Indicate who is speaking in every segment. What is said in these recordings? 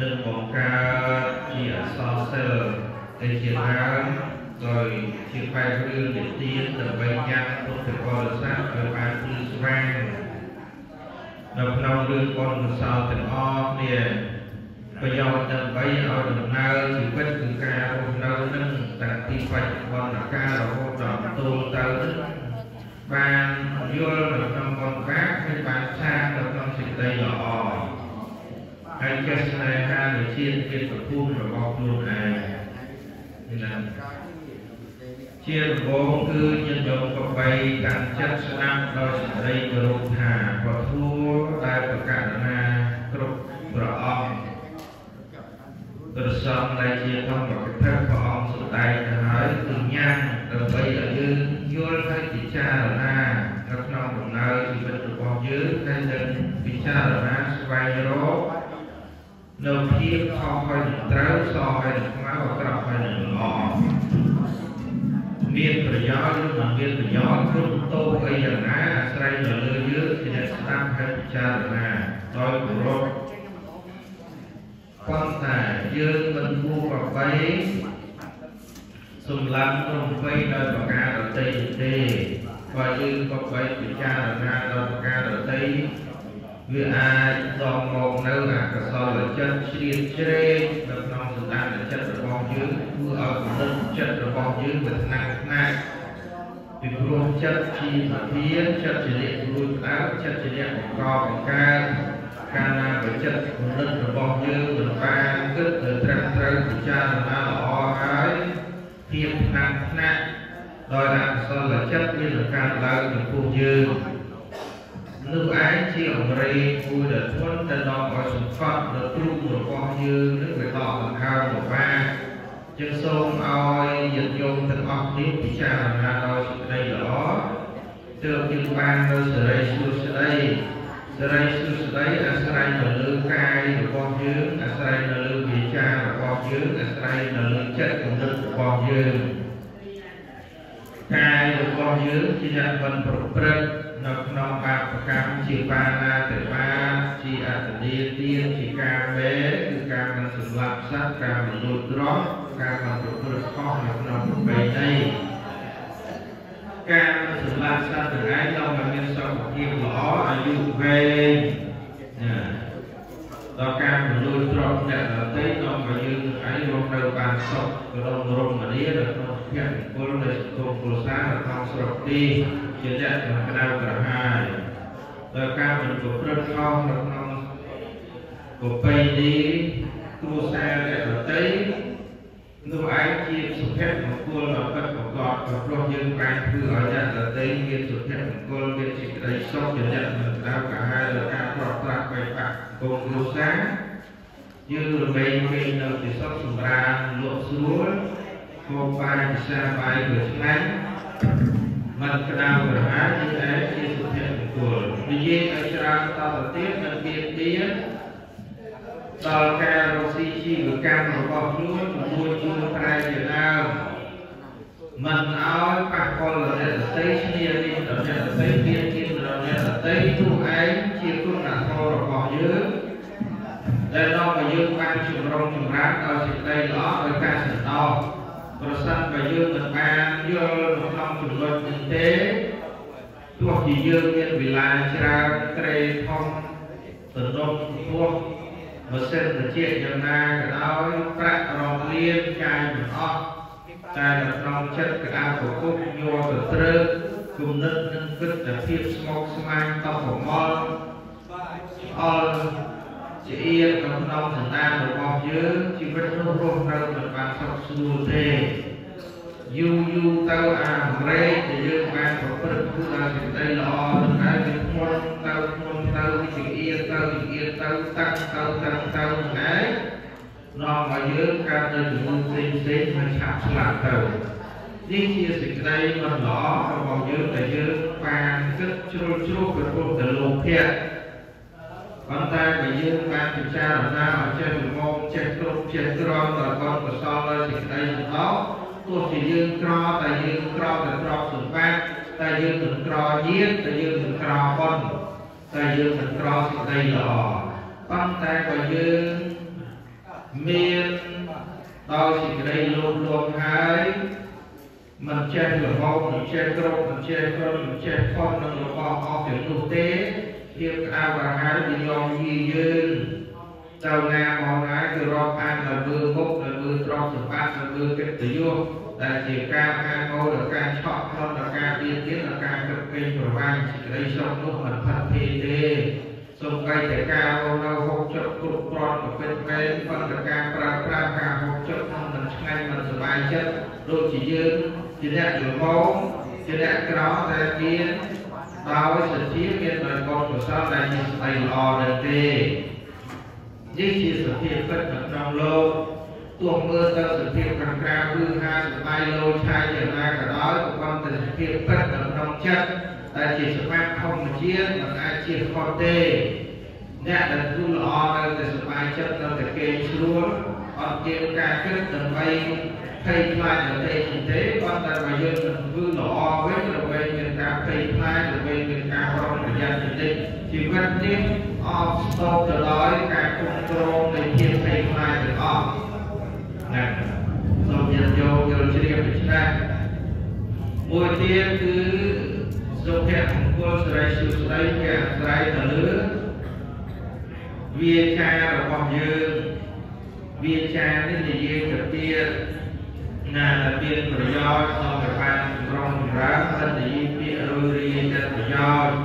Speaker 1: នឹងបង្កើតជាអក្សរសិល្ប៍ដែលជាដើមដោយជាបែបរឿងនិទានដើម្បីញ៉ាំពុទ្ធបរិស័ទឲ្យបានភ្លឺស្វាងនៅក្នុងរឿងបុណ្យកុសលទាំងអស់គ្នាប្រយោជន៍ដើម្បីឲ្យដំណើរជីវិតគឺការរស់នៅនឹងតាំងពីបច្ចុប្បន្នកាលរហូតដល់ទូលទៅនឹងបានយល់នៅក្នុងបុណ្យបាបហើយបានសាងនៅក្នុងសេចក្តីល្អ ហើយចេះស្នេហានៃជាតិជាតិប្រភពរបស់ខ្លួនឯងណាជាដំបូងគឺញាតិញោមក៏បីកាន់ចិត្តស្ដាប់ដោយសេចក្តីគោរពថាពធัวដែលប្រកាសណាគ្រប់ព្រះអង្គព្រះសង្ឃដែលជាធម្មកថាព្រះអង្គសម្ដែងទៅហើយគឺញ៉ាំដើម្បីឲ្យយើងយល់ហើយពិចារណានៅក្នុងដំណើរជីវិតរបស់យើងហើយនឹងពិចារណាស្វែងរក នៅភាពខុសហើយនឹងត្រូវសហើយនឹងខ្មៅអាក្រក់ហើយនឹងល្អមានប្រយោជន៍ឬមិនមានប្រយោជន៍គ្រប់តោអីយ៉ាងណាអាស្រ័យទៅលើយើងជាអ្នកស្ដាប់ហើយពិចារណាដោយគោរពប៉ុន្តែយើងមិនគួរប្របីសម្លាប់រំភៃដោយប្រការដទៃទេបើយើងក៏បីពិចារណាដោយប្រការដទៃ វាអាចនាំមកនៅអកុសលចិត្តជ្រៀតជ្រែកនៅក្នុងសន្តានចិត្តរបស់យើងធ្វើឲ្យគំនិតចិត្តរបស់យើងវាថ្នាក់ថ្នាក់ពីព្រោះចិត្តជាវិធានចិត្តជាអ្នករួចក្តៅចិត្តជាអ្នកបង្កបង្កើនកាលណាវិចិត្រគំនិតរបស់យើងមិនបានគិតទៅត្រឹមត្រូវពិចារណាល្អហើយភាពថ្នាក់ថ្នាក់ដោយអកុសលចិត្តវានឹងកើតឡើងចំពោះយើង នោះឯងជាអង្រេមួយដែលធ្ងន់ទៅដល់ឲ្យសង្កត់នៅទ្រូងរបស់យើងនឹងវាដកដង្ហើមមកបានจึងសូមឲ្យញាតិញោមទាំងអស់គ្នាពិចារណាដោយសេចក្តីល្អទើបយើងបាននៅសេរីសួស្តីសេរីសួស្តីអាស្រ័យនៅលើកាយរបស់យើងអាស្រ័យនៅលើវិចាររបស់យើងអាស្រ័យនៅលើចិត្តគំនិតរបស់យើងកាយរបស់យើងជាអ្នកមិនប្រព្រឹត្ត នៅក្នុងបាបកម្មជាបាណាតិបាជាអតនីទានជាការមេគឺការមិនសម្លាប់សត្វការមិនលួចទ្រព្យការមិនប្រព្រឹត្តខុសនៅក្នុងប្រពៃណីការមិនសម្លាប់សត្វទាំងឯងដល់មិនមានសុខភាពល្អអាយុវែងដល់ការមិនលួចទ្រព្យអ្នកដទៃដល់មកយើងឯងរស់នៅបានសុខក្នុងរមនានៅក្នុង ភពពលនៃសង្គមគ្រួសារនៅក្នុងស្រុកទីជាអ្នកមិនក្តៅក្រហាយដល់ការមិនប្រព្រឹត្តខុសនៅក្នុងប្រពៃណីគ្រួសារអ្នកដទៃនោះឯងជាសុភមង្គលដ៏ពិតប្រកបព្រោះយើងបានធ្វើឲ្យអ្នកដទៃមានសុភមង្គលមានសេចក្តីសុខជាអ្នកមិនក្តៅក្រហាយដល់ការប្រព្រឹត្តបែបបាក់កូនគ្រួសារយើងរមែងពេញនៅពិសុខសម្រានលក់ស្រួល ហូបបាយពិសាបាយវាឆ្ងាញ់មិនក្តៅក្រហាយនេះឯងជាសុភមង្គលនិយាយឲ្យច្រើនតទៅទៀតនឹងទៀបទៀនដល់ការរកស៊ីជីវកម្មរបស់ខ្លួនជាមួយជួនប្រែជាដើមមិនឲ្យប៉ះពាល់ដល់អ្នកដទៃឈ្នានីដល់អ្នកដទៃមានគៀនដល់អ្នកដទៃនោះឯងជាគុណធម៌របស់យើងដែលនាំឲ្យយើងបានជំរុញចម្រើនដល់សេចក្តីល្អដោយការសន្តោស ប្រសិនបើយើងមិនបានយល់នៅក្នុងចំណុចនេះទេទោះជាយើងមានវិលាច្រើនត្រេធំទំនប់ពោះម៉ាស៊ីនត្រជាក់យ៉ាងណាក៏ដោយប្រាក់រងលៀនចាយមិនអស់តែនៅក្នុងចិត្តក្តៅប្រគប់ញ័រទៅត្រើកគុណិតនឹងគិតតែភាពស្មុគស្មាញតបប្រមល់អល់ ជាអៀនក្នុងសន្តានរបស់យើងជីវិតនោះរស់នៅមិនបានសុខស្រួលទេយូរយូរទៅអារែកដែលយើងបានប្រព្រឹត្តគឺដល់សេចក្តីល្អនឹងហើយវាធ្ងន់ទៅធ្ងន់ទៅវាជាអៀនទៅជាអៀនទៅតាំងទៅតាំងទៅហ្នឹងនាំឲ្យយើងកើតនៅជំងឺផ្សេងផ្សេងហើយឆាប់ស្លាប់ទៅនេះជាសេចក្តីមិនល្អរបស់យើងដែលយើងបានគិតជ្រុលជ្រោះពីពុទ្ធលោកភៈប៉ុន្តែ បើយើងបានពិចារណាឲ្យចេះល្មមចេះគ្រប់ចេះក្រមដល់កូនកុសលដោយសេចក្តីល្អទោះជាយើងក្រតែយើងក្រតែទ្រព្យសម្បត្តិតែយើងមិនក្រញាតតែយើងមិនក្របុណ្យតែយើងមិនក្រសេចក្តីល្អប៉ុន្តែបើយើងមានដោយសេចក្តីលោភលន់ហើយមិនចេះរហូតមិនចេះគ្រប់មិនចេះគ្រប់មិនចេះផុតនឹងរបស់អស់ទាំងនោះទេ ភាពក្តៅក្រហាយវាយកយីយើងទៅណាមកណាគឺរាប់អានដល់មើលមុខដល់មើលទ្រព្យសម្បត្តិដល់មើលកិត្តិយសដែលជាការអានមកដល់ការឆក់ក្នុងដល់ការបៀតបៀនដល់ការគិតពេញប្រវាញ់សេចក្តីសុខនោះមិនផាត់ភេទេសូម្បីតែការរស់នៅហូបចុកគ្រប់គ្រាន់ក៏ពិតមែនប៉ុន្តែការប្រើប្រាស់ការហូបចុកនោះមិនឆ្ងាញ់មិនសប្បាយចិត្តដូចជាយើងជាអ្នកល្មមជាអ្នកក្រតែមាន ដោយសទ្ធាមានដោយកុសលកុសលដែលជាស្ដីល្អនៅទេនេះជាសភាពពិតនៅក្នុងលោកទោះមើលទៅសភាពខាងក្រៅគឺហាសបាយលោឆាយយ៉ាងណាក៏ដោយក៏ប៉ុន្តែសភាពពិតនៅក្នុងចិត្តតែជាសម្បត្តិធម្មជាតិមិនអាចជាខុសទេអ្នកដែលគូល្អនៅតែសប្បាយចិត្តនៅតែគេស្រួលអត់មានការគិតដើម្បី ភ័យខ្លាចប្រទេសទេប៉ុន្តែបើយើងនឹងធ្វើល្អវិញដើម្បីមានការភ័យខ្លាចដើម្បីមានការប្រុងប្រយ័ត្នតិចជីវិតនេះអត់ស្ទប់ទៅដោយការគ្រប់គ្រងនៃភាពភ័យខ្លាចទាំងអស់ណាសូមញាតិញោមយល់ជ្រាបពីច្បាស់មួយទៀតគឺសុភមង្គលសិរីសុខស្ដីគេអាស្រ័យទៅលើវាចារបស់យើងវាចានេះនិយាយទៅទៀត ណាដែលមានប្រយោជន៍ក្នុងប្របានចម្រុងចម្រើនមិននិយាយពាក្យរួយរាយចិត្តប្រយោជន៍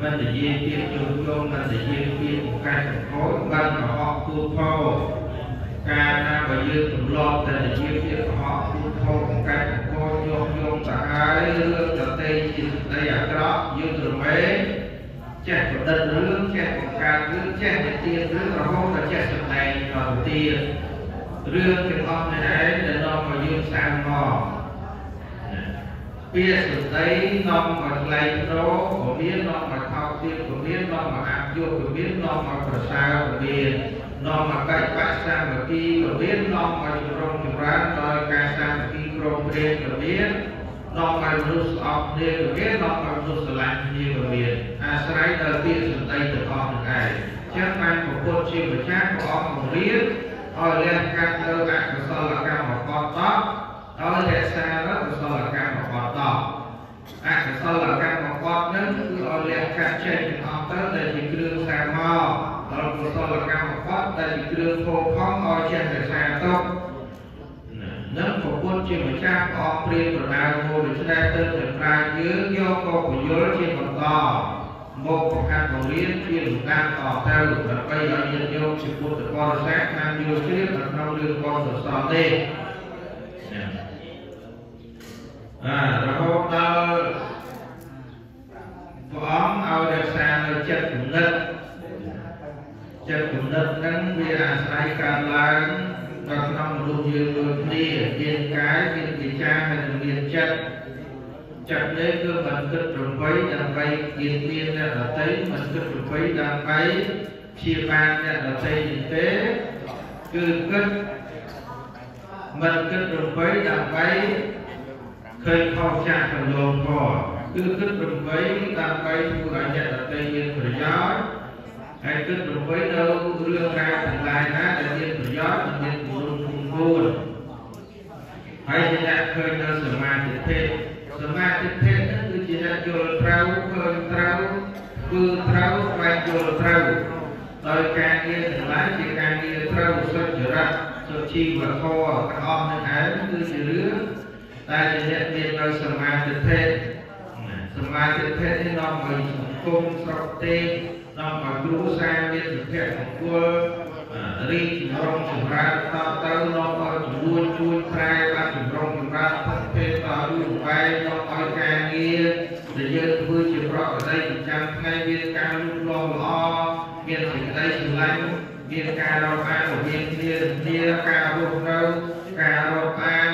Speaker 1: មិននិយាយពាក្យជួបជុំមិននិយាយពាក្យបង្កាច់បង្ខូចបានកុហកគូផោការណាបើយើងទម្លាប់តែនិយាយពាក្យកុហកគូផោបង្កាច់បង្ខូចយកយងទៅហើយរឿងតន្ត្រីជាស្ដីអាក្រក់យើងរមែងចេះប្រឌិតរឿងចេះបង្កើតរឿងចេះនិទានរឿងរហូតដល់ចេះសម្ដែងដល់ទៀត រឿងទាំងអស់នេះឯងដែលនាំមកយើងសាងមកពាក្យសម្ដីនាំមកថ្លៃប្រោក៏មាននាំមកថោកទាបក៏មាននាំមកអាប់យុក៏មាននាំមកប្រសើរក៏មាននាំមកកាច់បាក់សាមគ្គីក៏មាននាំមកចម្រុងចម្រើនដោយការសាមគ្គីក្រុមព្រៀងក៏មាននាំមកមនុស្សស្អប់គ្នាក៏មាននាំមកមនុស្សស្រឡាញ់គ្នាក៏មានអាស្រ័យដល់ពាក្យសម្ដីទាំងអស់នោះឯងចឹងបានពុទ្ធជាម្ចាស់ព្រះអង្គបង្រៀន ឲ្យលះកាត់នៅអកុសលកម្មរបស់តបដោយរក្សានៅកុសលកម្មរបស់តបអកុសលកម្មរបស់នឹងគឺឲ្យលះកាត់ចេញទាំងអស់ទៅដែលជាគ្រឿងសាមកដល់កុសលកម្មរបស់ដែលជាគ្រឿងពោផង់ឲ្យចេះរក្សាទុកនឹងប្រពន្ធជាម្ចាស់ព្រះអង្គព្រានប្រដៅមួយដូច្នេះទើបតែប្រាជ្ញយើងយកកពយល់ជាបន្ត មកបង្ហាត់បង្រៀនជាលំដាប់តទៅដើម្បីឲ្យញាតិញោមជាពុទ្ធបរិស័ទបានយល់ជ្រាបនៅក្នុងរឿងកុសលសលទេអារហូតដល់ព្រះអង្គឲ្យរក្សានៅចិត្តគំនិតចិត្តគំនិតហ្នឹងវាអាស្រ័យកើតឡើងនៅក្នុងមនុស្សយើងដូចគ្នាមានកាយមានវិចារហើយមានចិត្ត ចិត្តនេះគឺមិនគិតប្របីដើម្បីគៀនមានអ្នកដតីមិនគិតប្របីដើម្បីព្យាបាលអ្នកដតីទេគឺគិតមិនគិតប្របីដើម្បីឃើញខុសចាស់កន្លងធម៌គឺគិតប្របីដើម្បីធ្វើឲ្យអ្នកដតីមានប្រយោជន៍ហើយគិតប្របីនៅរឿងរ៉ាវទាំងឡាយណាដែលមានប្រយោជន៍និងមានគុណគួរហើយជាអ្នកឃើញនៅសមាធិ សមាធិភេទហ្នឹងគឺជាអ្នកយល់ត្រូវឃើញត្រូវធ្វើត្រូវស្វែងយល់ត្រូវដោយការងារទាំងឡាយជាការងារត្រូវសុចរិតសុជីវធម៌ទាំងអស់នឹងឯងគឺជារឿងដែលជាអ្នកមាននៅសមាធិភេទសមាធិភេទនេះនាំឲ្យសង្គមស្រុកទេនាំឲ្យគ្រួសារមានសុភមង្គលរីកចម្រុងចម្រើនតទៅនាំឲ្យជំនួយជួយប្រែបានចម្រុងចម្រើនផុតភេទតយូរវែងនាំឲ្យការងារដែលយើងធ្វើជា ប្រកបដីប្រចាំថ្ងៃមានការលូតលាស់ល្អមានសេចក្តីស្រឡាញ់មានការរាប់អានរវាងគ្នាគ្នាការរស់នៅការរាប់អាន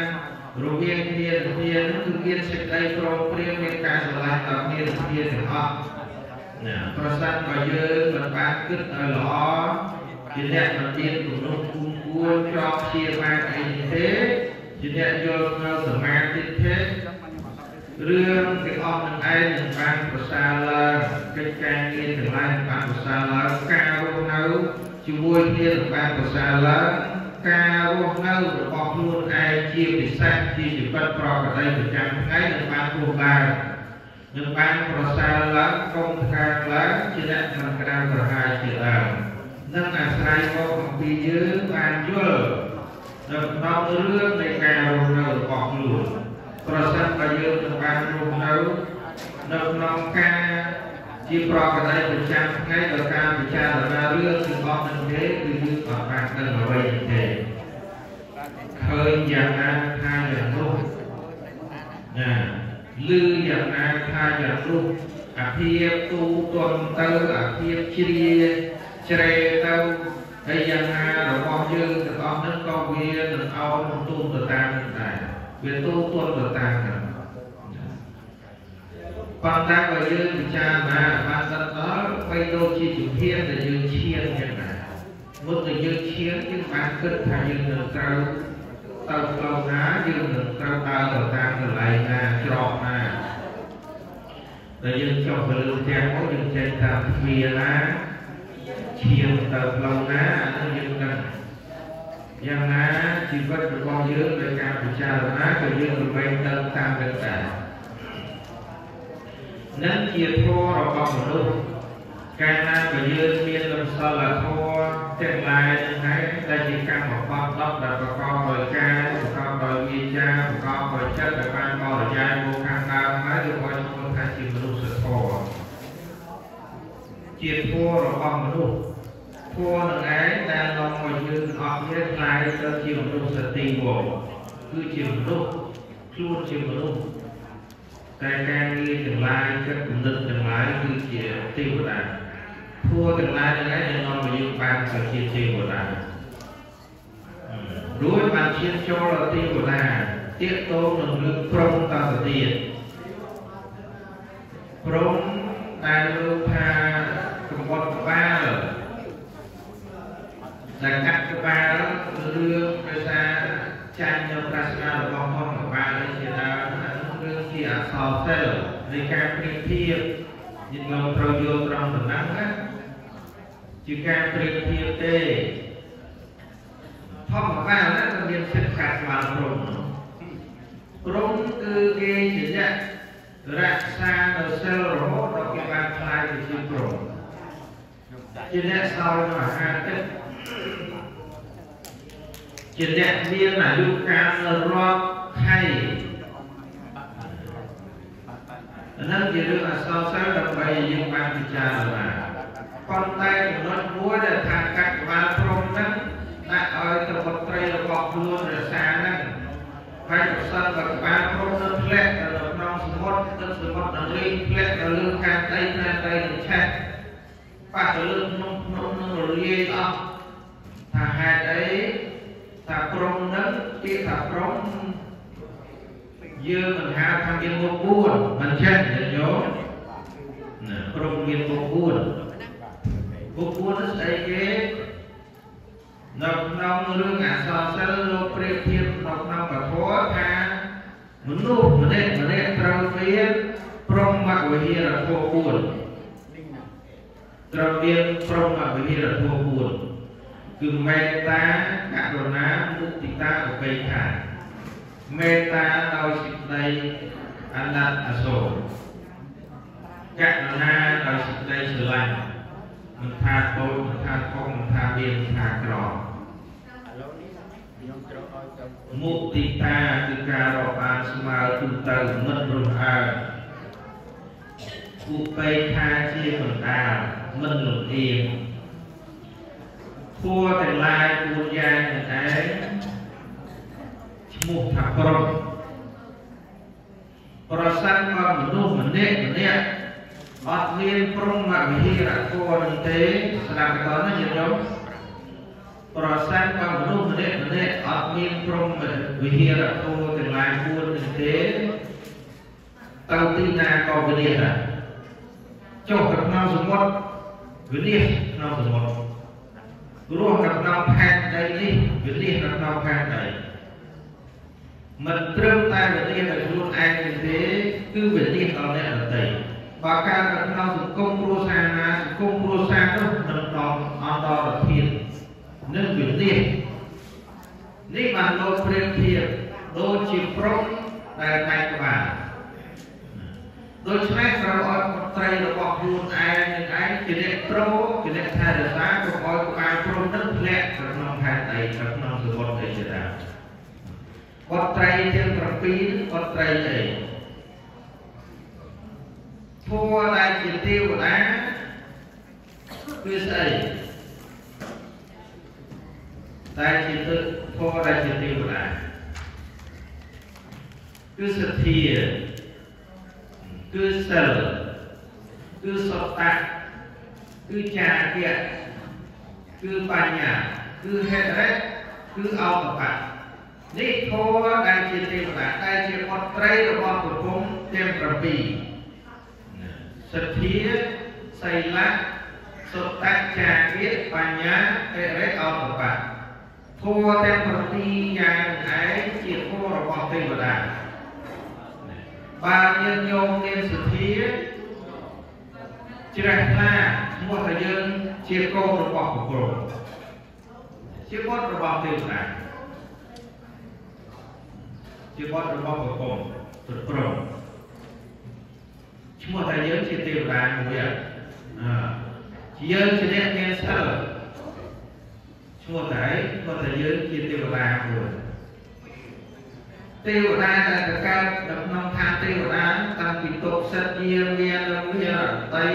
Speaker 1: រវាងគ្នាគ្នានោះគឺមានសេចក្តីព្រមព្រៀងមានការស្រឡាញ់ដល់គ្នាគ្នាទាំងអស់ណាប្រសិនបើយើងមិនបានគិតឲ្យល្អជាអ្នកមិនមានគំនុំគួងគួរជាប់ព្យាបាលអីទេជាអ្នកយល់នៅសមាធិទេ រឿងទាំងអស់នឹងឯងនឹងបានប្រសើរឡើងកិច្ចការងារទាំងឡាយបានប្រសើរឡើងការរស់នៅជជាមួយគ្នានឹងបានប្រសើរឡើងការរស់នៅរបស់ខ្លួនឯងជាពិសេសជាជីវិតប្រកបដោយប្រចាំថ្ងៃនឹងបានពោះឡើងនឹងបានប្រសើរឡើងកុំថ្កើងឡើងជាអ្នកមិនក្តៅក្រហាយជាដើមនឹងអាស្រ័យមកអំពីយើងបានយល់នៅក្នុងរឿងនៃការរស់នៅរបស់ខ្លួន ប្រសិនបើយើងនឹងបានរស់នៅនៅក្នុងការជាប្រកបដោយប្រចាំថ្ងៃដោយការពិចារណារឿងទាំងអស់នឹងទេគឺយើងអត់បានដឹងអ្វីទេឃើញយ៉ាងណាថាយ៉ាងនោះណាឮយ៉ាងណាថាយ៉ាងនោះអាភាពទូទន់ទៅអាភាពជ្រាជ្រេទៅហើយយ៉ាងណារបស់យើងទាំងអស់នឹងក៏វានឹងអោនទូទៅតាមនឹងដែរ វាទូទន់ទៅតាមនឹងប៉ុន្តែបើយើងពិចារណាបានដល់ដល់បីដូចជាជំហានដែលយើងឈានយ៉ាងណាមុនដែលយើងឈានយើងបានគិតថាយើងនឹងត្រូវទៅផ្លូវណាយើងនឹងត្រូវដើរទៅតាមកន្លែងណាច្រកណាដែលយើងចុះទៅលើផ្ទះមកយើងចេញតាមទ្វារណាឈានទៅផ្លូវណាអានោះយើងដឹង យ៉ាងណាជីវិតរបស់យើងដោយការពិចារណាក៏យើងរំលែងទៅតាមនឹងដែរនឹងជាធម៌របស់មនុស្សកាលណាបើយើងមានលំសិលធម៌ទាំងឡាយនឹងហើយដែលជាកម្មបត្តិដប់ដែលប្រកបដោយកាយប្រកបដោយវិជ្ជាប្រកបដោយចិត្តដែលបានបរិយាយមកខាងដើមហើយឬក៏ឈ្មោះថាជាមនុស្សធម៌ជាធម៌របស់មនុស្ស ធម៌នឹងឯងដែលនាំឲ្យយើងអស់គ្នាខ្លាយទៅជាមនុស្សសតិវរគឺជាមនុស្សខ្លួនជាមនុស្សតែការងារទាំងឡាយចិត្តគំនិតទាំងឡាយគឺជាទេវតាធัวទាំងឡាយហ្នឹងឯងនាំឲ្យយើងបានទៅជាទេវតារួចបានឈានចូលដល់ទេវតាទៀតតងនឹងរឿងព្រំតទៅទៀតព្រំដែលលោកថាកំបត់ក្បាល ដែលកាត់ក្បាលរឿងដោយសារចាញ់នៅប្រាស្នារបស់ផងក្បាលនេះជាដើមរឿងជាអសរសិល្ប៍នៃការប្រៀបធៀបយើងងត្រូវយល់ត្រង់ដំណាំណាជាការប្រៀបធៀបទេធម្មតាណាក៏មានសិទ្ធិកាត់ក្បាលព្រំព្រំគឺគេជាអ្នករក្សានៅសិលរហូតដល់គេបានខ្លាយទៅជាព្រំជាអ្នកសោយមហាទឹក ជាអ្នកមានអាយុកាលរាប់ខែនឹងជារឿងអសរសិល្ប៍ដើម្បីយើងបានពិចារណាប៉ុន្តែចំណុចមួយដែលថាកាត់ក្បាលព្រំហ្នឹងដាក់ឲ្យត្របុត្រីរបស់ខ្លួនរសាហ្នឹងហើយប្រសិនបើក្បាលព្រំនឹងធ្លាក់ទៅក្នុងសមុទ្រទឹកសមុទ្រនឹងរីងធ្លាក់ទៅលើខាងដីខាងដីនឹងឆេះប៉ះទៅលើភ្នំភ្នំនឹងរលាយអស់ ថាហេតុអីថាព្រំហ្នឹងពាក្យថាព្រំយើងមិនហៅថាមានមុខ4មិនចេះញាតិញោមណាព្រមមានមុខ4មុខ4នោះស្អីគេនៅក្នុងរឿងអសរសិល្ប៍លោកប្រៀបធៀបនៅក្នុងពធថាមនុស្សម្នាក់ម្នាក់ត្រូវមានព្រមវិហារធម៌4ត្រូវមានព្រមវិហារធម៌4 គឺមេត្តាករុណាមុទិតាឧបេក្ខាមេត្តាដោយសេចក្តីអណត្តអសូរករុណាដោយសេចក្តីស្រឡាញ់មិនថាតូចមិនថាធំមិនថាមានមិនថាក្រមុទិតាគឺការរាប់អានស្មើទូទៅមិនរំអើឧបេក្ខាជាបណ្ដាលមិនលំអៀង ធัวទាំងឡាយ4យ៉ាងនេះឯងឈ្មោះថាព្រមប្រសិនបើមនុស្សម្នាក់ម្នាក់អត់មានព្រមវិហារធម៌នឹងទេស្ដាប់តើណាញាតិញោមប្រសិនបើមនុស្សម្នាក់ម្នាក់អត់មានព្រមវិហារធម៌ទាំងឡាយ4នឹងទេទៅទីណាក៏វិនិច្ឆ័យចុះទៅក្នុងសមុទ្រវិនិច្ឆ័យក្នុងសមុទ្រ រស់នៅក្នុងផែនដីនេះវិលាសនៅក្នុងផែនដីមិនត្រឹមតែវិលាសដល់ខ្លួនឯងទេគឺវិលាសដល់អ្នកដទៃបើការនៅក្នុងសង្គមគ្រួសារណាសង្គមគ្រួសារនោះនឹងដល់អន្តរភាពនិងវិលាសនេះបានលោកព្រៀបធៀបដូចជាព្រំដែលតែក្បាល ដូច្នេះត្រូវឲ្យបុត្រីរបស់ខ្លួនឯងនឹងឯងជាអ្នកប្រជាអ្នកថែរក្សាកុំឲ្យក្បាលព្រំនឹងធ្លាក់ក្នុងខែតៃក្នុងសមុទ្រអីជាដើមបុត្រីទាំង7បុត្រីអីធัวដែលជាទេវតាគឺស្អីតែជាធัวដែលជាទេវតាគឺសទ្ធា គឺសិលគឺសតៈគឺចាគៈគឺបញ្ញាគឺហេតុរៈគឺអោបបៈនេះធម៌ដែលជាទេវតាដែលជាបុត្រីរបស់ព្រះពុទ្ធទាំង7សទ្ធាសីលៈសុតៈចាគៈបញ្ញាហេរៈអោបបៈធម៌ទាំង7យ៉ាងឯងជាធម៌របស់ទេវតា បានយើងញោមមានសទ្ធាជ្រះថ្លាឈ្មោះថាយើងជាកូនរបស់ព្រះព្រំជាបុត្ររបស់ទេវតាជាបុត្ររបស់ព្រះព្រំព្រះព្រំឈ្មោះថាយើងជាទេវតាមួយអឺយើងជាអ្នកមានសិលឈ្មោះថាអីគាត់ថាយើងជាទេវតាមួយ ទេវតាដែលទៅកើតនៅក្នុងឋានទេវតាតាំងពីទុកសិទ្ធយាមាននិងមានអតី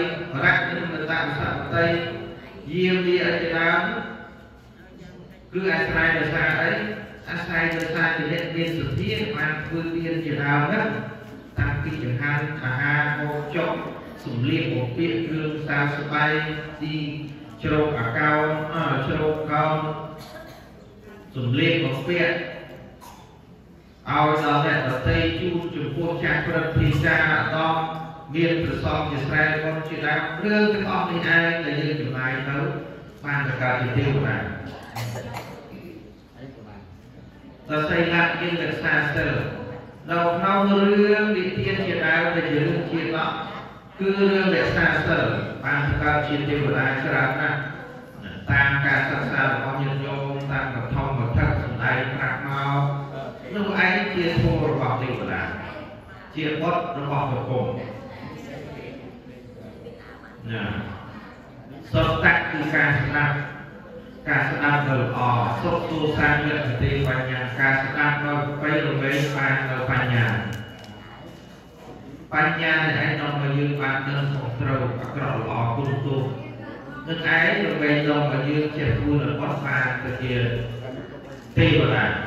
Speaker 1: រៈនិងមតសៈតីយាមានអតិដើមគឺអាស្រ័យដោយសារអីអាស្រ័យដោយសារជាអ្នកមានសទ្ធាបានធ្វើទានជាដើមហ្នឹងតាំងពីចង្ហាន់អាហារហូបចុកសំលៀកបំពាក់គ្រឿងសាស្បែកទីជ្រោកអាកោនអជ្រោកកោនសំលៀកបំពាក់ ឲ្យដល់អ្នកដតីជួបចំពោះចាស់ព្រឹទ្ធពិសាដល់មានប្រសពជាស្រែមុនជាដើមរឿងទាំងអស់នេះឯងដែលយើងចំណាយទៅបានទៅកើតជាទេវតាដល់សីលៈយើងរក្សាសិលនៅក្នុងរឿងនិទានជាដើមដែលជារឿងជាតកគឺរឿងរក្សាសិលបានទៅកើតជាទេវតាច្រើនណាស់តាមការសិក្សារបស់ញាតិញោមតាមបឋមវត្ថុសម្ដែងប្រាប់មក នោះឯងជាធម៌របស់ទេវតាជាបុត្ររបស់ព្រះគង់ណាសុតតៈគឺការស្ដាប់ការស្ដាប់ទៅល្អសុខទូសានលក្ខទេបញ្ញាការស្ដាប់ដល់បីរវែងបាននៅបញ្ញាបញ្ញាដែលឯងនាំឲ្យយើងបានដឹងខុសត្រូវអាក្រក់ល្អគុណទោសនឹងឯងរវែងនាំឲ្យយើងចេះធ្វើរបស់បានទៅជាទេវតា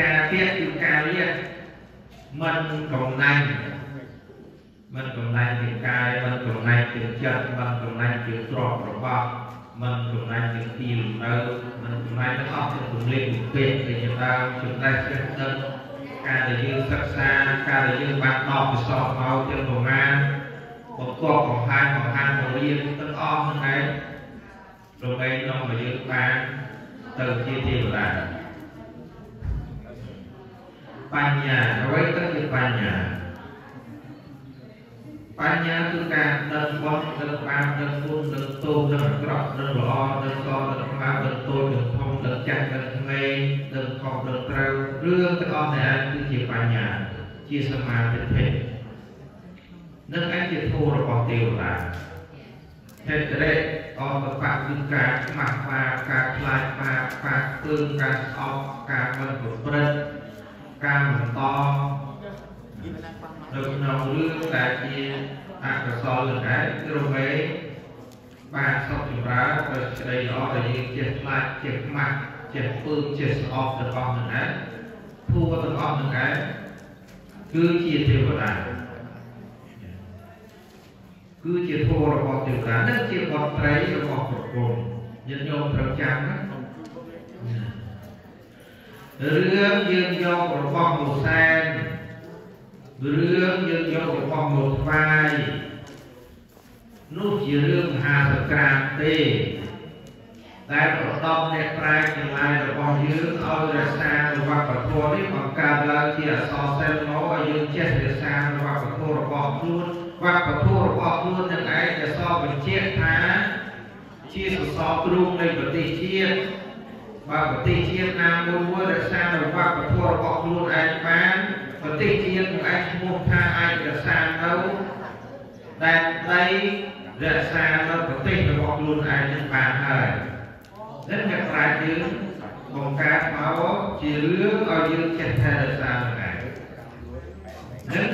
Speaker 1: ការពាក់គឺការលះមិនកំណាញ់មិនកំណាញ់ជាកាយមិនកំណាញ់ជាចិត្តមិនកំណាញ់ជាទ្រព្យរបស់មិនកំណាញ់ជាទីលំនៅមិនកំណាញ់ទាំងអស់ជាទម្លាប់វិពេកជាដើមចំណេះចេះដឹងការដែលយើងសិក្សាការដែលយើងបានដកពិសោធន៍មកទាំងប្រមាណបង្កប់បង្ហាញបង្ហាញបង្រៀនទាំងអស់ហ្នឹងឯងដើម្បីនាំឲ្យយើងបានទៅជាទេវតា បញ្ញាអ្វីទៅជាបញ្ញាបញ្ញាគឺការដឹងបត់ដឹងបាបដឹងគុណដឹងទោសដឹងអាក្រក់ដឹងល្អដឹងកដឹងខ្មៅដឹងតូចដឹងធំដឹងចាស់ដឹងក្មេងដឹងខុសដឹងត្រូវរឿងទាំងអស់នេះគឺជាបញ្ញាជាសមាធិធិនឹងឯងជាធម៌របស់ទេវតាហេតុរេអបបៈគឺការខ្មាស់បាបការខ្លាចបាបការទើងការស្អប់ការមិនប្រព្រឹត្ត ការបន្តនៅក្នុងរឿងដែលជាអកុសលនឹងឯងគឺរវេបានសុខចម្រើនដោយសេចក្តីល្អដែលយើងចេះខ្លាចចេះខ្មាស់ចេះពើចេះស្អប់ទាំងអស់នឹងឯងធัวទាំងអស់នឹងឯងគឺជាទេវតាគឺជាធម៌របស់ទេវតានិងជាបទត្រីរបស់ព្រះគង់ញាតិញោមត្រូវចាំណា រឿងយើងយករបស់មូសែនរឿងយើងយករបស់មកថ្វាយនោះជារឿងមហាសង្គ្រាមទេតែប្រដប់អ្នកប្រាជ្ញទាំងឡាយរបស់យើងឲ្យរក្សានៅវប្បធម៌នេះបង្កើតឡើងជាអសរសិល្ប៍មកឲ្យយើងចេះរក្សានៅវប្បធម៌របស់ខ្លួនវប្បធម៌របស់ខ្លួននឹងឯងដែលសរបញ្ជាក់ថាជាសសរទ្រូងនៃប្រទេសជាតិ បើប្រទេសជាតិណាមួយមួយរក្សានៅវប្បធម៌របស់ខ្លួនឯងបានប្រទេសជាតិនឹងឯងឈ្មោះថាអាចរក្សានៅដែលដីរក្សានៅប្រទេសរបស់ខ្លួនឯងនឹងបានហើយនឹងអ្នកប្រាជ្ញយើងបង្កើតមកជារឿងឲ្យយើងចេះថែរក្សានឹងឯងនឹង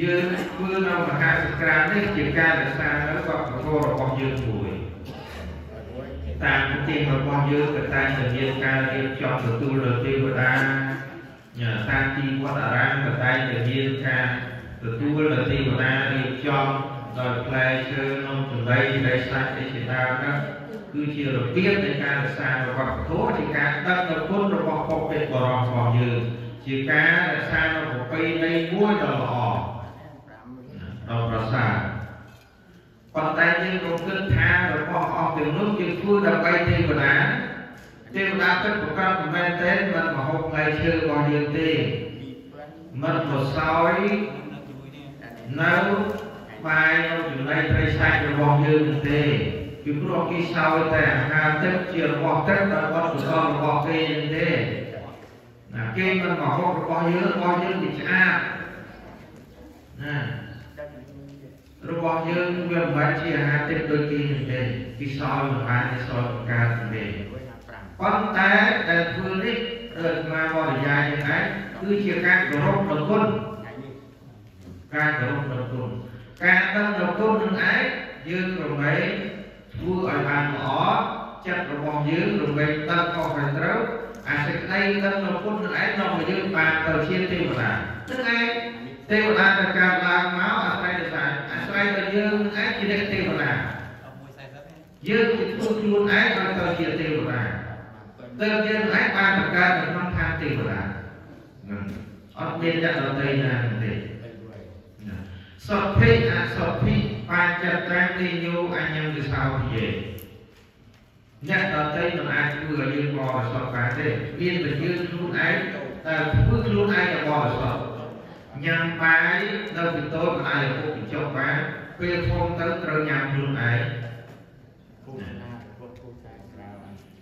Speaker 1: យើងធ្វើនៅមហាសង្គ្រាមនេះជាការរក្សានៅវប្បធម៌របស់យើងមួយ តាមប្រទេសរបស់យើងក៏តែងតែមានការរៀបចំទទួលលើទេវតាតាមទីវត្តអារាមក៏តែងតែមានការទទួលលើទេវតារៀបចំដោយផ្លែឈើនំចំណីដីសាច់អីជាដើមហ្នឹងគឺជារបៀបនៃការរក្សាវប្បធម៌ជាការដឹកនៅគុណរបស់ពុទ្ធបរិសរបស់យើងជាការរក្សានៅប្រពៃណីមួយដ៏ល្អដ៏ប្រសើរ ប៉ុន្តែយើងក៏គិតថារបស់អស់ទាំងនោះយើងធ្វើដើម្បីទេវតាទេវតាពិតប្រកបមិនមែនទេមិនមហូបផ្លែឈើរបស់យើងទេមិនមកសោយនៅបាយនៅចំណីត្រីសាច់របស់យើងទេពីព្រោះគេសោយតែអាហារទឹកជារបស់ទឹកដល់វត្តកុសលរបស់គេនឹងទេណាគេមិនមកហូបរបស់យើងរបស់យើងវាឆ្អាតណា របស់យើងវាមិនបាច់ជាអាហារទឹកដូចគេនឹងទេគេសោយមិនបានគេសោយបង្កើតទេប៉ុន្តែដែលធ្វើនេះដូចមកបរិយាយ៉ាងណាគឺជាការគោរពដល់គុណការគោរពដល់គុណការដឹងដល់គុណនឹងឯងយើងរមែងធ្វើឲ្យបានល្អចិត្តរបស់យើងរមែងដឹងខុសហើយត្រូវអាសេចក្តីដឹងដល់គុណនឹងឯងនាំឲ្យយើងបានទៅជាទេវតានឹងឯងទេវតាទៅកើតឡើងមកអាស្រ័យទៅ តាមអាស្រ័យទៅយើងនឹងឯងជាអ្នកទេវតាយើងជាធ្វើខ្លួនឯងឲ្យទៅជាទេវតាទើបយើងឯងបានបង្កើតនៅក្នុងឋានទេវតាអត់មានអ្នកដទៃណាទេសព្ភិអសព្ភិបញ្ចតានិយោអញ្ញំវិសោភិយេអ្នកដទៃមិនអាចធ្វើឲ្យយើងបរិសុទ្ធបានទេមានតែយើងខ្លួនឯងតែធ្វើខ្លួនឯងឲ្យបរិសុទ្ធ ញ៉ាំបាយនៅពីតូចមិនអាចពុកបញ្ចុះបានពេលធំទៅត្រូវញ៉ាំខ្លួនឯង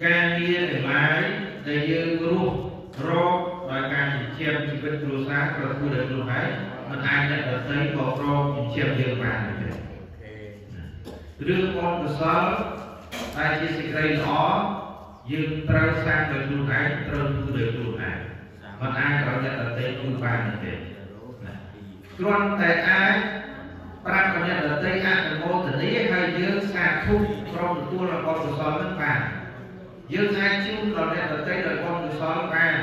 Speaker 1: ការងារទាំងឡាយដែលយើងរស់រកដោយការចិញ្ចឹមជីវិតគ្រួសារត្រូវធ្វើដោយខ្លួនឯងមិនអាចអ្នកដទៃបករកចិញ្ចឹមយើងបានទេរឿងបុណ្យកុសលតែជាសេចក្តីល្អយើងត្រូវសាងដោយខ្លួនឯងត្រូវធ្វើដោយខ្លួនឯងមិនអាចឲ្យអ្នកដទៃធ្វើបានទេ គ្រាន់តែអាចប្រាប់អ្នកដទៃអនុមោទនាហើយយើងសាធុក្រុមទទួលរបស់កុសលនឹងបានយើងអាចជូនដល់អ្នកដទៃដោយបុណ្យកុសលបាន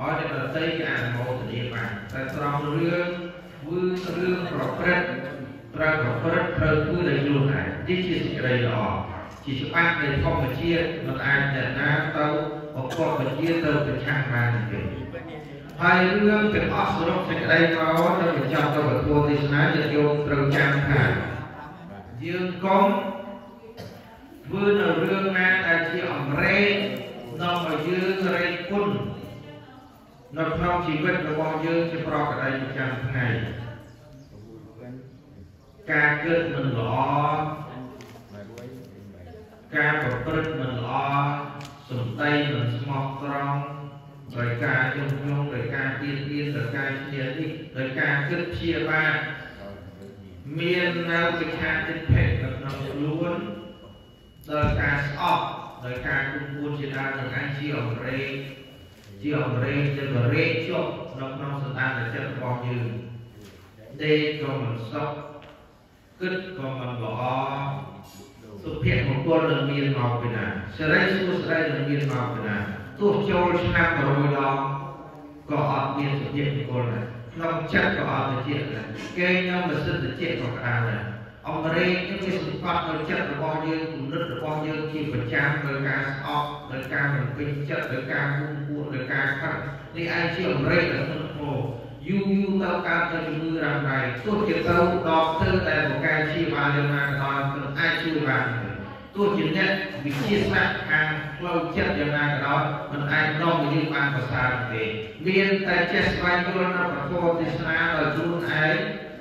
Speaker 1: ឲ្យអ្នកដទៃគេអនុមោទនាបានតែត្រង់រឿងធ្វើរឿងប្រព្រឹត្តត្រូវប្រព្រឹត្តត្រូវធ្វើដោយខ្លួនឯងនេះជាសេចក្តីល្អជាច្បាប់នៃធម្មជាតិមិនអាចអ្នកណាទៅបកបវិជាទៅប្រឆាំងបានទេ ហើយរឿងទាំងអស់សរុបសេចក្តីមកនៅបញ្ចប់ទៅពធទេសនាយើងយកត្រូវចាំថាយើងកុំធ្វើនៅរឿងណាដែលជាអមរេនាំឲ្យយើងរែកគុណនៅក្នុងជីវិតរបស់យើងជាប្រកបដោយប្រចាំថ្ងៃការគិតមិនល្អការប្រព្រឹត្តមិនល្អសំដីមិនស្មោះត្រង់ ដោយការយំយងដោយការបៀតបៀនដោយការឈ្នះនេះដោយការគិតព្យាបាទមាននៅវិខាចិត្តភេទនៅក្នុងខ្លួនដោយការស្អប់ដោយការគុំគួនជាដើមនឹងអាចជាអម្រេចជាអម្រេចជាបរេចជាប់នៅក្នុងសន្តានចិត្តរបស់យើងដេកក៏មិនសុខគិតក៏មិនល្អសុភមង្គលនឹងមានមកពីណាសេរីសួស្តីនឹងមានមកពីណា ទោះចូលឆ្នាំ100ដងក៏អត់មានសុភមង្គលដែរក្នុងចិត្តក៏អត់ទៅជាដែរគេខ្ញុំមិនសិទ្ធទៅជាក៏ក្តៅដែរអំរេចនេះវាសង្កត់នៅចិត្តរបស់យើងគំនិតរបស់យើងជាប្រចាំដោយការស្អប់ដោយការមិនពេញចិត្តដោយការគំគួនដោយការខឹងនេះឯងជាអំរេចនៅក្នុងពោយូរយូរទៅកើតទៅជំងឺរ៉ាំរ៉ៃទោះជាទៅដល់ទៅតែបកកែព្យាបាលយ៉ាងណាក៏ដោយមិនអាចជួយបានទោះ ជាអ្នកវិជាសាស្ត្រខាងផ្លូវចិត្តយ៉ាងណាក៏ដោយមិនអាចនាំឲ្យយើងបានប្រសើរទេមានតែចេះស្វែងយល់នៅប្រពោទេសនាដោយខ្លួនឯង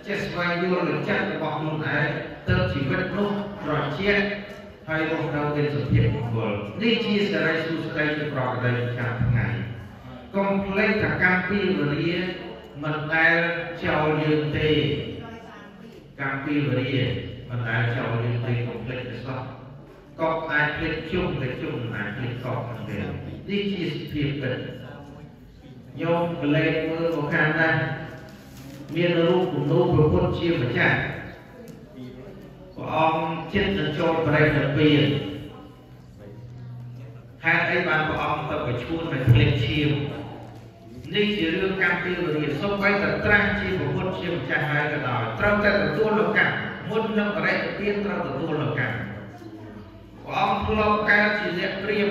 Speaker 1: ចេះស្វែងយល់លើចិត្តរបស់ខ្លួនឯងទៅជីវិតនោះត្រជាក់ហើយរស់នៅមានសុភមង្គលនេះជាសេរីសុស្ដីជាប្រកបដោយចាំថ្ងៃកុំភ្លេចថាកម្មពីវេលាមិនដែលចោលយើងទេកម្មពីវេលាមមិនដែលចូលយើងទៅកុំភ្លេចទៅសោះ កប់អាចភ្លេចជុំទៅជុំអាចភ្លេចកប់ហ្នឹងទេនេះជាសភាពពិតញោមកលេសមើលមកខាងណាមានរូបគំនូរព្រះពុទ្ធជាម្ចាស់ព្រះអង្គចិត្តនឹងចូលបរិនិព្វានហេតុអីបានព្រះអង្គទៅប្រឈួននៅភ្លេចឈាមនេះជារឿងកម្មពីវរិយសូម្បីតែត្រាស់ជាព្រះពុទ្ធជាម្ចាស់ហើយក៏ដោយត្រូវតែទទួលលោកកម្មមុននឹងបរិនិព្វានត្រូវទទួលលោកកម្ម ព្រះអង្គធ្លាប់កើតជាអ្នកព្រាម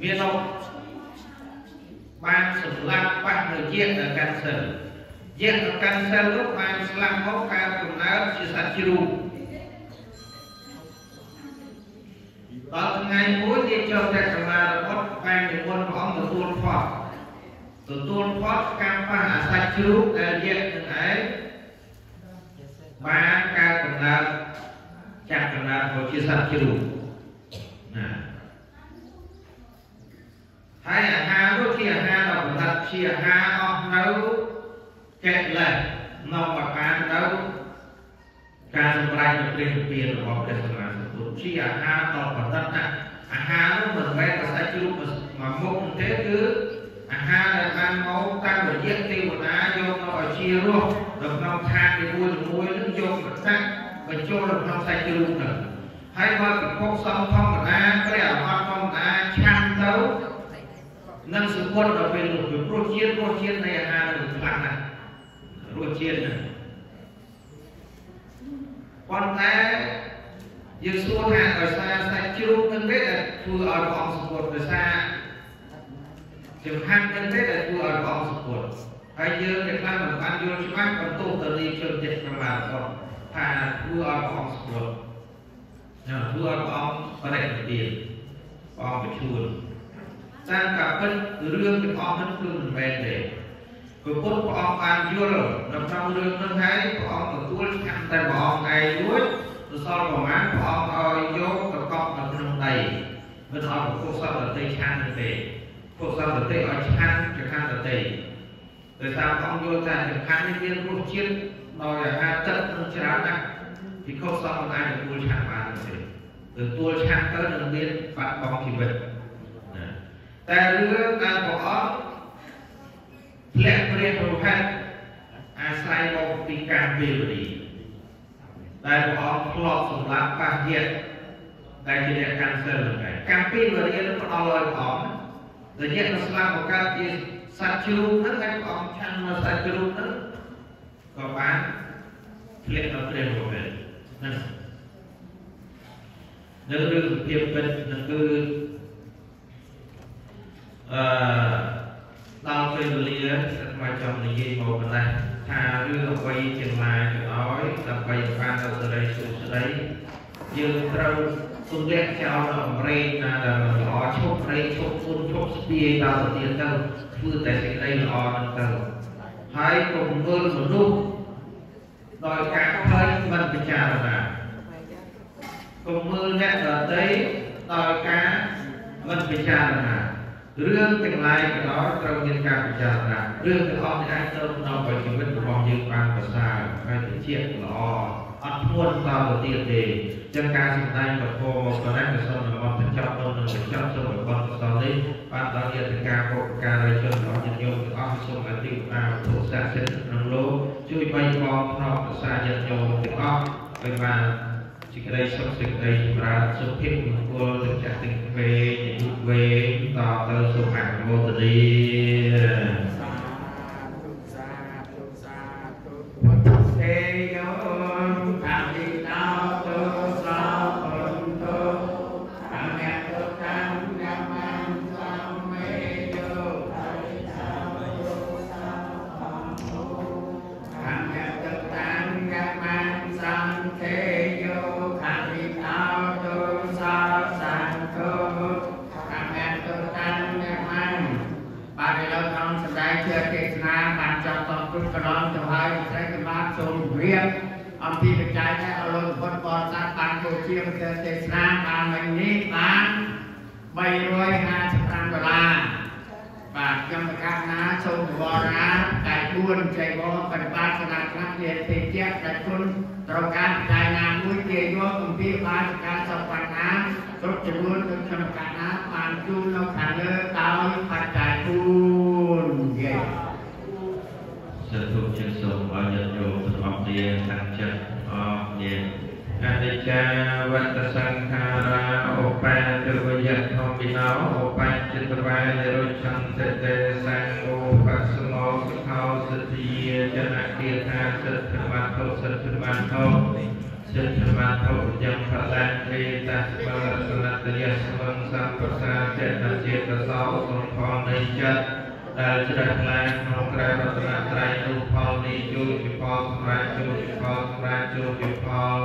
Speaker 1: មានអត់បានសម្លាប់បាក់នៅជាទៅកាន់សិលជាទៅកាន់សិលនោះបានស្លាប់មកកើតកំណើតជាសត្វជ្រូកដល់ថ្ងៃមួយគេចូលតែសមារបស់បាននិមន្តព្រះអង្គទទួលផុតទទួលផុតកម្មប៉ះអាសាច់ជ្រូកដែលយកនឹងឯងបានកើតកំណើតចាក់កំណើតមកជាសត្វជ្រូកណាហើយអាហារនោះជាអាហារដ៏ប្រណិតជាអាហារអស់នៅកិលេសនាំមកបាននៅការសម្រេចនៅ ព្រះនិព្វានរបស់ព្រះសម្មាសម្ពុទ្ធជាអាហារដ៏ប្រណិតណាស់អាហារនោះមិនមែនតែសាច់ជ្រូកមួយមុខទេគឺអាហារដែលបានមកតាមរយៈទេវតាយកមកឲ្យជារស់នៅក្នុងឋានទីមួយមួយនឹងយកមកដាក់បញ្ចូលនៅក្នុងសាច់ជ្រូកហ្នឹងហើយបើពិភពសំធម្មតាព្រះអរហន្តធម្មតាឆាន់ទៅនឹងសុគតដល់ពេលនោះពីព្រោះជាតិរសជាតិនៃអាហារនឹងខ្លាំងណាស់រសជាតិហ្នឹង ប៉ុន្តែយើងសួរថាដោយសារសាច់ជ្រូកនឹងទេដែលធ្វើឲ្យព្រះអង្គសុគតដោយសារចំហាក់នឹងទេដែលធ្វើឲ្យព្រះអង្គសុគតហើយយើងអ្នកខ្លះមិនបានយល់ច្បាស់បន្ទោសទៅលើជនចិត្តប្រមាណគាត់ថាធ្វើឲ្យព្រះអង្គសុគតណាធ្វើឲ្យព្រះអង្គបរិនិព្វានព្រះអង្គបញ្ឈួនតាមការពិតរឿងទាំងអស់នោះគឺមិនមែនទេ ព្រះពុទ្ធព្រះអង្គបានយល់នៅក្នុងរឿងនោះហើយព្រះអង្គទទួលឆាន់តែព្រះអង្គឯងរួចទៅសល់ប្រមាណព្រះអង្គឲ្យយកទៅកប់នៅក្នុងដីមិនឲ្យពុទ្ធសត្វដតីឆាន់ទេពុទ្ធសត្វដតីឲ្យឆាន់ចង្ហាន់ដតីដោយសារព្រះអង្គយល់ថាចង្ហាន់នេះមានរសជាតិដោយអាហារទឹកនឹងច្រើនណាស់ពិខុសង្ឃមិនអាចទទួលឆាន់បានទេទទួលឆាន់ទៅនឹងមានបាត់បង់ជីវិតតែរឿងដែលព្រះអង្គ ធ្លាក់ព្រះប្រផាត់អាស្រ័យមកពីការពេលវេលាដែលព្រះអង្គធ្លាប់សម្លាប់បាសយៈដែលជាអ្នកកាន់សិលហ្នឹងកម្មពេលវេលានឹងផ្ដល់ឲ្យព្រះអង្គរយៈនឹងស្លាប់មកកើតជាសត្វជ្រូកហ្នឹងហើយព្រះអង្គឆាន់មកសត្វជ្រូកហ្នឹងក៏បានធ្លាក់ដល់ព្រះប្រផាត់ហ្នឹងនៅរឿងភាពពិតនឹងគឺអឺ ដល់ពេលវេលាស្មាចង់និយាយមកប៉ុណ្ណេះថារឿងអ្វីទាំងឡាយទាំងអស់ដើម្បីបាននូវសេរីសុខស្ដីយើងត្រូវទម្លាក់ចោលអមរេកណាដែលមិនល្អឈប់រេកឈប់គុណឈប់ស្ពាយដល់ទៅទៀតទៅធ្វើតែសេចក្តីល្អនឹងទៅហើយកុំមើលមនុស្សដោយការឃើញមិនពិចារណាកុំមើលអ្នកដទៃដោយការមិនពិចារណា រឿងទាំងឡាយក៏ដោយត្រូវមានការពិចារណារឿងទាំងអស់នេះអាចទៅក្នុងជីវិតរបស់យើងបានប្រសើរហើយទៅជាល្អអត់ធ្ងន់តទៅទៀតទេចឹងការសម្ដែងពធមកប៉ុណ្ណេះក៏សូមអមតចប់ទៅនឹងបញ្ចប់សូមឲ្យបងសល់នេះបានដល់យន្តការបុព្វការីជនរបស់ញាតិញោមទាំងអស់សូមអធិប្បាយពុទ្ធសាសនាក្នុងលោកជួយបៃបងផ្នែកប្រសាញាតិញោមទាំងអស់ឲ្យបាន សេចក្តីសុខសេចក្តីចម្រើនសុភមង្គលទាំងចាស់ទាំងវែងអាយុវែងតទៅសុខអនុមោទនីសាធុសាធុសាធុ ង្ឃោអមៈទុកម្មយមੰបាទឥឡូវក្នុងសម្ដែងជាទេសនាបានចប់តគ្រប់កន្លងទៅហើយស្រីកបាទសូមជម្រាបអំពីបច្ច័យដែលអរលោកពុទ្ធបរិស័ទបានចូលជាប្រទេសទេសនាបានមិញនេះបាន355ដុល្លារ
Speaker 2: បាទខ្ញុំប្រកាសណាសូមបវរណាតែ4ចៃវរបរិបាតសនាខ្លះជាទេជៈដែលគុណត្រូវការតែណាមួយជាយកគម្ពីរបានការសព្វបញ្ហាគ្រប់ចំនួនដូចខ្ញុំប្រកាសណាបានជូននៅខាងលើដោយបច្ច័យជូនយេ
Speaker 1: សិទ្ធិជាសូមឲ្យញាតិញោមទាំងអស់គ្នាតាំងចិត្តអរគ្នាអនិច្ចាវត្តសង្ខារា វិណោឧបញ្ចិតវាយរុច្ឆន្តិតេសង្ឃោបស្សមោសុខោសទ្ធាចនគិថាសិទ្ធិមត្ថោសិទ្ធិមត្ថោសិទ្ធិមត្ថោយ៉ាងផលាទេតស្បរតនតយស្វងសម្ប្រសាចិត្តចិត្តសោសំផងនៃចិត្តដែលជ្រះថ្លាក្នុងក្រៅរតនត្រ័យនោះផលនេះជួយជាផលសម្រាប់ជួយជាផលសម្រាប់ជួយជាផល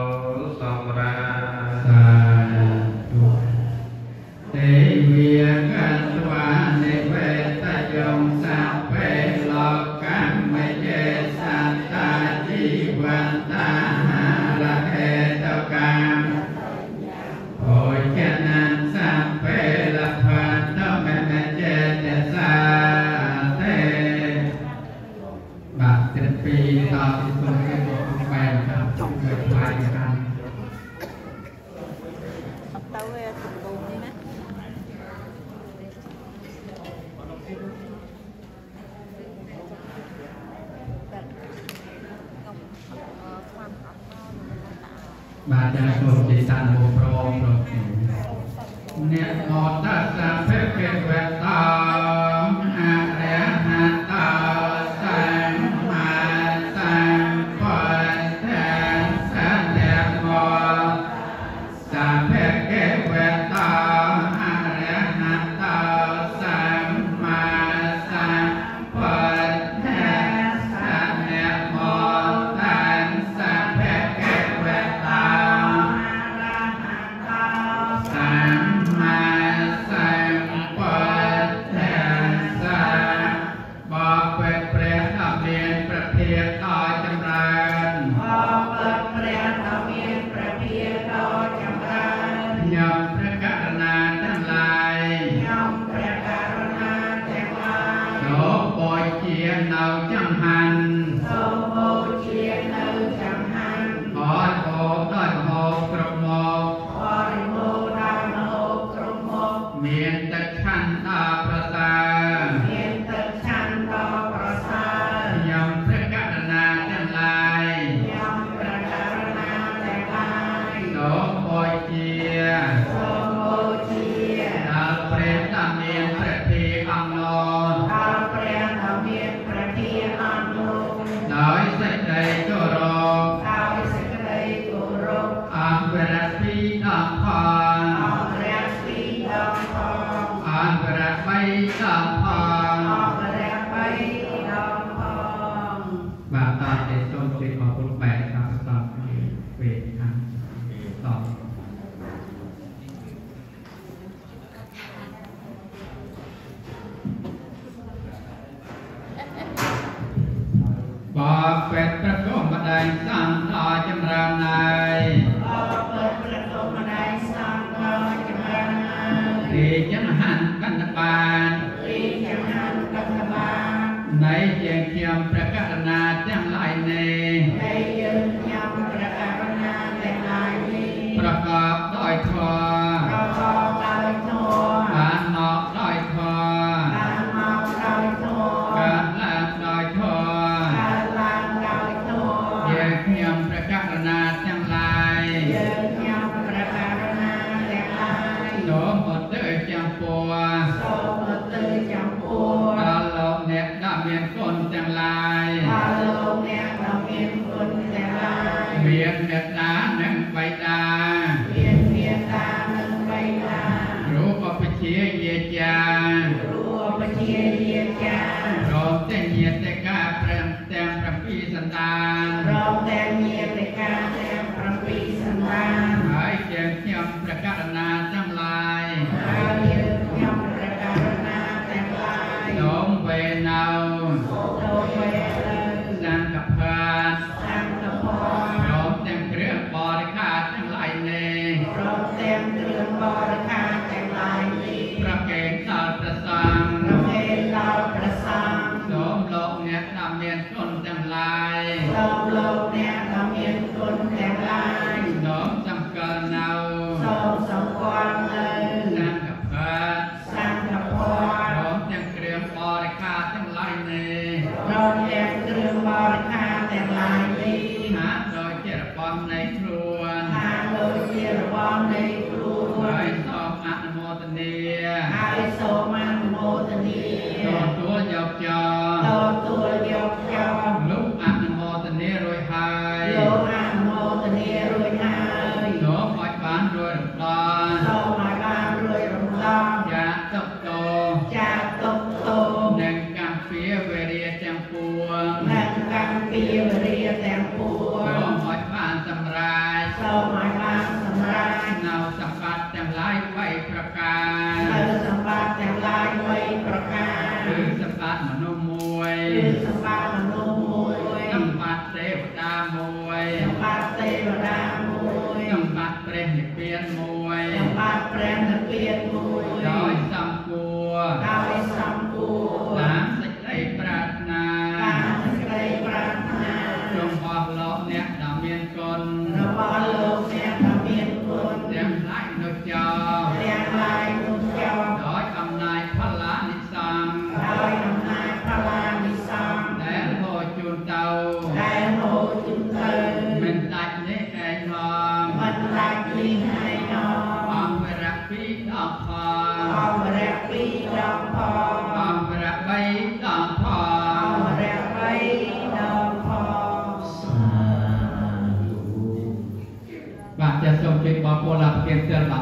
Speaker 2: ដែលទោះជាសានបុព្រម
Speaker 3: អ្នក
Speaker 2: អត់តាសាភិកវេតា ជាយាចារួមជាយាចា
Speaker 4: ព្រម
Speaker 2: ទាំងញាតិ come from. ပြည့်စက်မှာ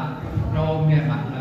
Speaker 2: တော့မြတ်မှာ